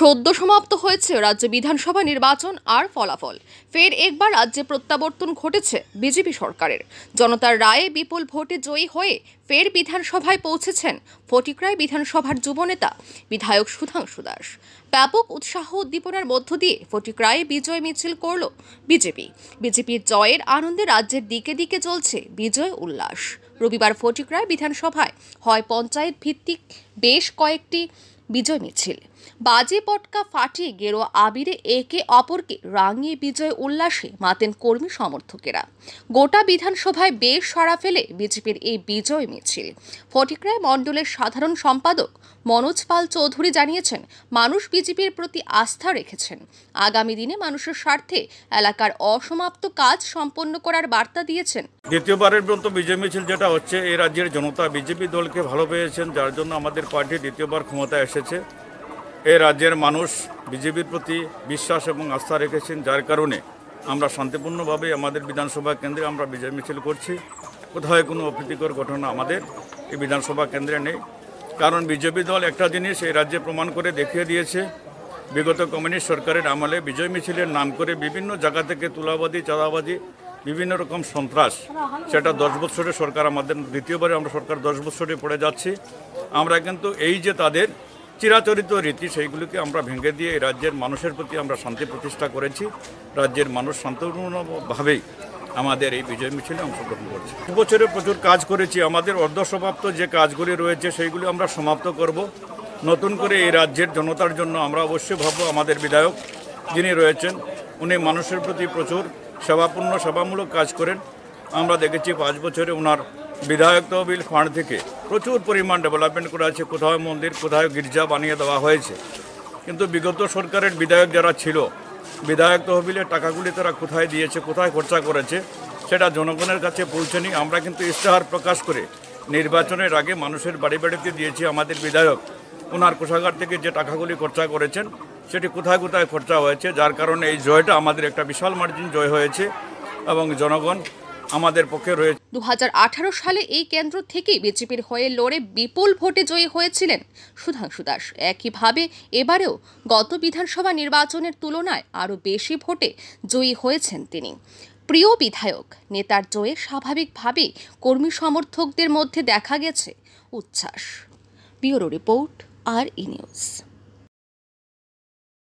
সদ্য সমাপ্ত হয়েছে রাজ্য বিধানসভা নির্বাচন আর ফলাফল। ফের একবার রাজ্যে প্রত্যাবর্তন ঘটেছে বিজেপি সরকারের। জনতার রায়ে বিপুল ভোটে জয়ী হয়ে ফের বিধানসভায় পৌঁছেছেন ফটিকরায় বিধানসভার যুবনেতা বিধায়ক সুধাংশু দাস। ব্যাপক উৎসাহ উদ্দীপনার মধ্য দিয়ে ফটিকরায়ে বিজয় মিছিল করল বিজেপি। বিজেপির জয়ের আনন্দে রাজ্যের দিকে দিকে চলছে বিজয় উল্লাস। রবিবার ফটিকরায় বিধানসভায় হয় পঞ্চায়েত ভিত্তিক বেশ কয়েকটি বিজয় মিছিল। বাজে পটকা ফাটিয়ে গেরো আবিরে একে অপরকে রাঙিয়ে বিজয় উল্লাসে মাতেন কর্মী সমর্থকেরা। গোটা বিধানসভায় বেশ সাড়া ফেলে বিজেপির এই বিজয় মিছিল। ফটিকরায় মণ্ডলের সাধারণ সম্পাদক মনোজ পাল চৌধুরী জানিয়েছেন, মানুষ বিজেপির প্রতি আস্থা রেখেছেন। আগামী দিনে মানুষের স্বার্থে এলাকার অসমাপ্ত কাজ সম্পন্ন করার বার্তা দিয়েছেন। দ্বিতীয়বারের মতো বিজয় মিছিল যেটা হচ্ছে এই রাজ্যের জনতা বিজেপি দলকে ভালো পেয়েছেন, যার জন্য আমাদের পার্টি দ্বিতীয়বার ক্ষমতায় এসেছে। এই রাজ্যের মানুষ বিজেপির প্রতি বিশ্বাস এবং আস্থা রেখেছেন, যার কারণে আমরা শান্তিপূর্ণভাবে আমাদের বিধানসভা কেন্দ্রে আমরা বিজয় মিছিল করছি। কোথাও কোনো অপ্রীতিকর ঘটনা আমাদের এই বিধানসভা কেন্দ্রে নেই। কারণ বিজেপি দল একটা জিনিস এই রাজ্যে প্রমাণ করে দেখিয়ে দিয়েছে। বিগত কমিউনিস্ট সরকারের আমলে বিজয় মিছিলের নাম করে বিভিন্ন জায়গা থেকে তুলাবাদী চাঁদাবাদী বিভিন্ন রকম সন্ত্রাস, সেটা দশ বছরের সরকার আমাদের, দ্বিতীয়বারে আমরা সরকার দশ বছরে পড়ে যাচ্ছি। আমরা কিন্তু এই যে তাদের চিরাচরিত রীতি সেইগুলিকে আমরা ভেঙে দিয়ে এই রাজ্যের মানুষের প্রতি আমরা শান্তি প্রতিষ্ঠা করেছি। রাজ্যের মানুষ শান্তপূর্ণভাবেই আমাদের এই বিজয় মিছিলে অংশগ্রহণ করছে। বছরে প্রচুর কাজ করেছি। আমাদের অর্ধসমাপ্ত যে কাজগুলি রয়েছে সেইগুলি আমরা সমাপ্ত করব। নতুন করে এই রাজ্যের জনতার জন্য আমরা অবশ্যই ভাবব আমাদের বিধায়ক যিনি রয়েছেন, উনি মানুষের প্রতি প্রচুর সেবাপূর্ণ, সেবামূলক কাজ করেন। আমরা দেখেছি পাঁচ বছরে ওনার বিধায়ক তহবিল ফান্ড থেকে প্রচুর পরিমাণ ডেভেলপমেন্ট করা আছে কোথাও মন্দির, কোথাও গির্জা বানিয়ে দেওয়া হয়েছে। কিন্তু বিগত সরকারের বিধায়ক যারা ছিল, বিধায়ক তহবিলের টাকাগুলি তারা কোথায় দিয়েছে, কোথায় খরচা করেছে, সেটা জনগণের কাছে পৌঁছেনি আমরা কিন্তু ইশতেহার প্রকাশ করে নির্বাচনের আগে মানুষের বাড়ি বাড়িতে দিয়েছি আমাদের বিধায়ক। ওনার কোষাগার থেকে যে টাকাগুলি খরচা করেছেন, সেটি কোথায় কোথায় খরচা হয়েছে, যার কারণে এই জয়টা আমাদের একটা বিশাল মার্জিন জয় হয়েছে এবং জনগণ আমাদের পক্ষে রয়েছে। দু হাজার আঠারো সালে এই কেন্দ্র থেকেই বিজেপির হয়ে লড়ে বিপুল ভোটে জয়ী হয়েছিলেন সুধাংশু দাস। একইভাবে এবারেও গত বিধানসভা নির্বাচনের তুলনায় আরও বেশি ভোটে জয়ী হয়েছেন তিনি। প্রিয় বিধায়ক, নেতার জয়ে স্বাভাবিকভাবেই কর্মী সমর্থকদের মধ্যে দেখা গেছে উচ্ছ্বাস। Bureau report, R E news.